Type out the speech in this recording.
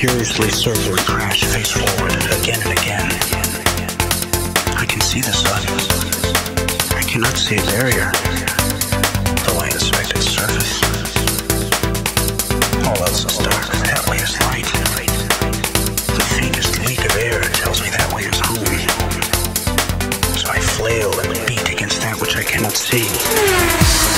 furiously circle crash face forward again and again. I can see the sun. I cannot see a barrier, though I inspect its surface. All else is dark. That way is light. The faintest leak of air tells me that way is home. So I flail and beat against that which I cannot see.